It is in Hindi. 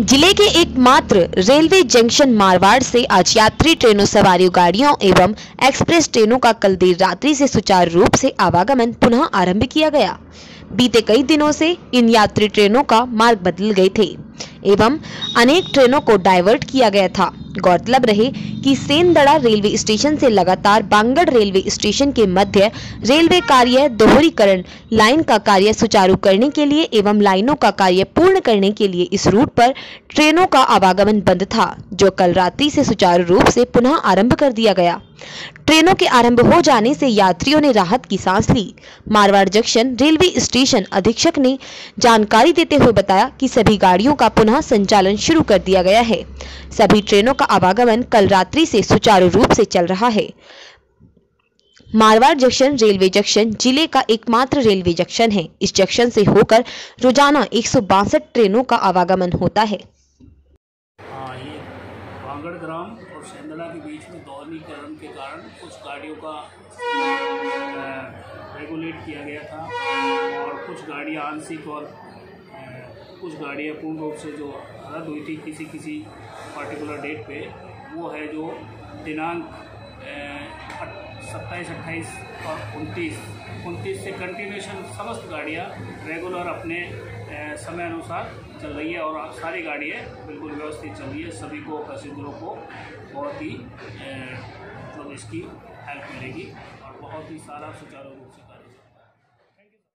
ज़िले के एकमात्र रेलवे जंक्शन मारवाड़ से आज यात्री ट्रेनों सवारी गाड़ियों एवं एक्सप्रेस ट्रेनों का कल देर रात्रि से सुचारू रूप से आवागमन पुनः आरंभ किया गया। बीते कई दिनों से इन यात्री ट्रेनों का मार्ग बदल गए थे एवं अनेक ट्रेनों को डाइवर्ट किया गया था। गौरतलब रहे कि सेंदड़ा रेलवे स्टेशन से लगातार बांगड़ रेलवे स्टेशन के मध्य रेलवे कार्य दोहरीकरण, लाइन का कार्य सुचारू करने के लिए एवं लाइनों का कार्य पूर्ण करने के लिए इस रूट पर ट्रेनों का आवागमन बंद था, जो कल रात्रि से सुचारू रूप से पुनः आरंभ कर दिया गया। ट्रेनों के आरंभ हो जाने से यात्रियों ने राहत की सांस ली। मारवाड़ जंक्शन रेलवे स्टेशन अधीक्षक ने जानकारी देते हुए बताया कि सभी गाड़ियों का पुनः संचालन शुरू कर दिया गया है। सभी ट्रेनों का आवागमन कल रात्रि से सुचारू रूप से चल रहा है। मारवाड़ जंक्शन रेलवे जंक्शन ज़िले का एकमात्र रेलवे जंक्शन है। इस जंक्शन से होकर रोज़ाना एक सौ बासठ ट्रेनों का आवागमन होता है। हाँ ग्राम और सेंदड़ा के बीच में दोहरीकरण के कारण कुछ गाड़ियों का रेगुलेट किया गया था और कुछ गाड़ियाँ आंशिक और कुछ गाड़ियाँ पूर्ण रूप से जो रद्द हुई थी किसी किसी पर्टिकुलर डेट पे, वो है जो दिनांक सत्ताईस, अट्ठाईस और उनतीस। उनतीस से कंटिन्यूशन समस्त गाड़ियाँ रेगुलर अपने समय अनुसार चल रही है और सारी गाड़ियाँ बिल्कुल व्यवस्थित चल रही है। सभी को, पैसेंजरों को बहुत ही मतलब इसकी हेल्प मिलेगी और बहुत ही सारा सुचारू रूप से